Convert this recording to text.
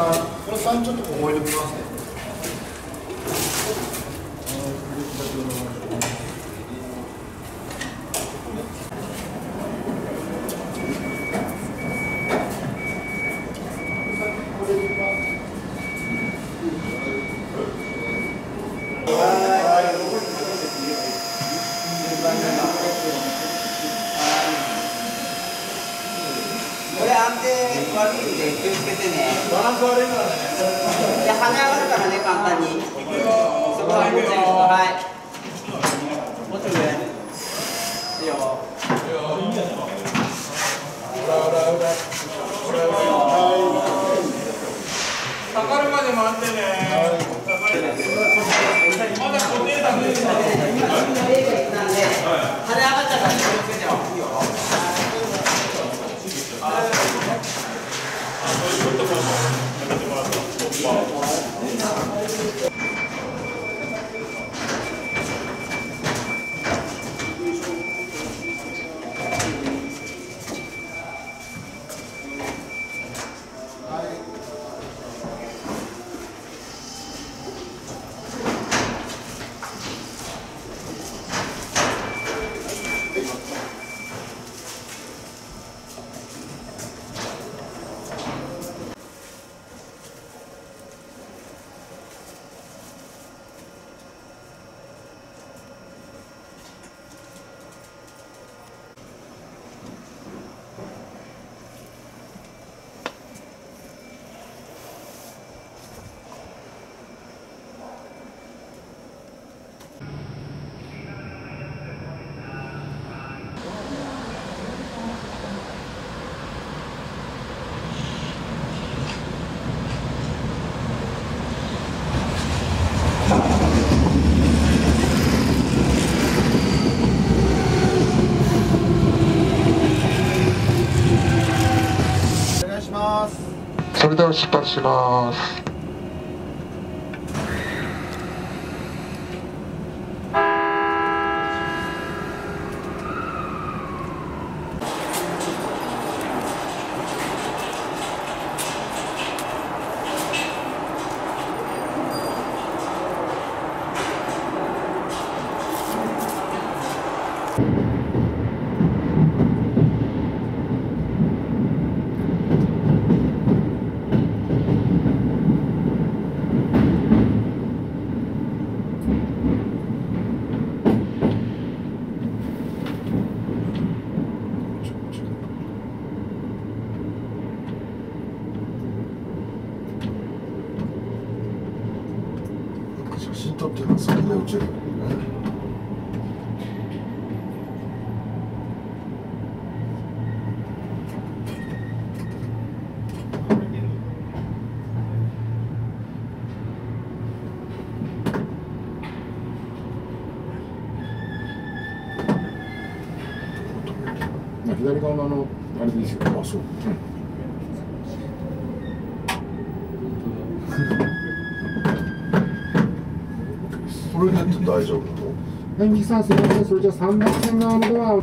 はちょっとここ置いときますねこれ安定。気をつけてね。バランス悪いからねいや、跳ね上がるからね、簡単に。そこはもうちょいはい。もうちょい上。いいよ。かかるまで待っ。たら気をつけて。よ。お願いしますそれでは出発します。写真撮ってるのそれで落ちるまあ左側のあれですよ。あ、そう。れで大丈夫はい、ミキさんすみません。それじゃあ3番線側の。